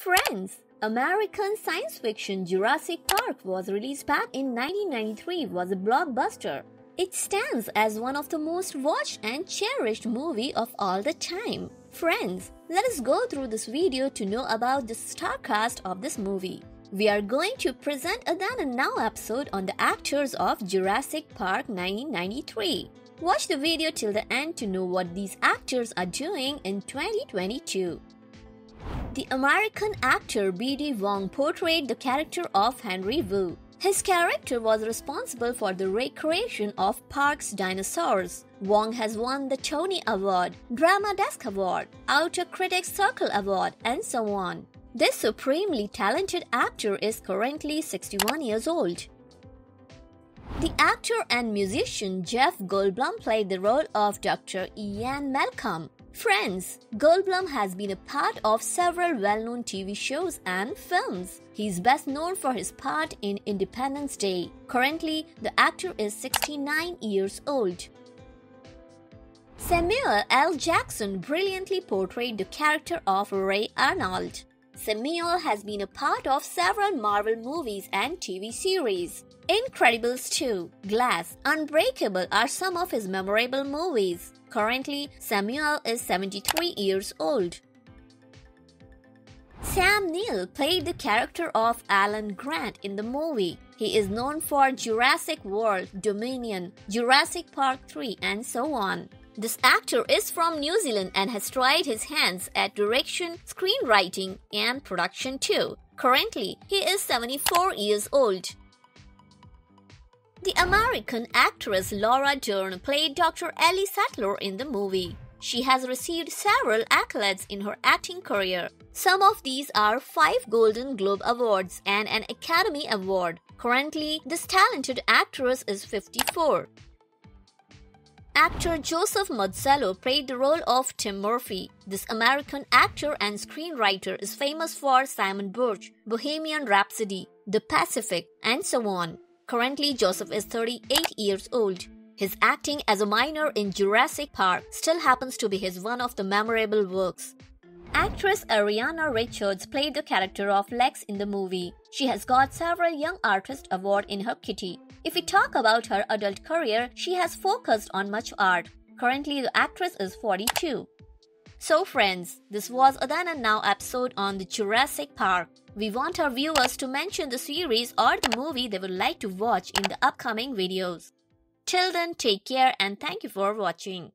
Friends, American science fiction Jurassic Park was released back in 1993 was a blockbuster. It stands as one of the most watched and cherished movie of all the time. Friends, let us go through this video to know about the star cast of this movie. We are going to present a then and now episode on the actors of Jurassic Park 1993. Watch the video till the end to know what these actors are doing in 2022. The American actor B.D. Wong portrayed the character of Henry Wu. His character was responsible for the recreation of Park's dinosaurs. Wong has won the Tony Award, Drama Desk Award, Outer Critics Circle Award, and so on. This supremely talented actor is currently 61 years old. The actor and musician Jeff Goldblum played the role of Dr. Ian Malcolm. Friends, Goldblum has been a part of several well known TV shows and films. He is best known for his part in Independence Day. Currently, the actor is 69 years old. Samuel L. Jackson brilliantly portrayed the character of Ray Arnold. Samuel has been a part of several Marvel movies and TV series. Incredibles 2, Glass, Unbreakable are some of his memorable movies. Currently, Samuel is 73 years old. Sam Neill played the character of Alan Grant in the movie. He is known for Jurassic World, Dominion, Jurassic Park 3, and so on. This actor is from New Zealand and has tried his hands at direction, screenwriting, and production too. Currently, he is 74 years old. The American actress Laura Dern played Dr. Ellie Sattler in the movie. She has received several accolades in her acting career. Some of these are 5 Golden Globe Awards and an Academy Award. Currently, this talented actress is 54. Actor Joseph Mazzello played the role of Tim Murphy. This American actor and screenwriter is famous for Simon Birch, Bohemian Rhapsody, The Pacific, and so on. Currently, Joseph is 38 years old. His acting as a minor in Jurassic Park still happens to be his one of the memorable works. Actress Ariana Richards played the character of Lex in the movie. She has got several Young Artist Award in her kitty. If we talk about her adult career, she has focused on much art. Currently, the actress is 42. So, friends, this was a then and now episode on the Jurassic Park. We want our viewers to mention the series or the movie they would like to watch in the upcoming videos. Till then, take care and thank you for watching.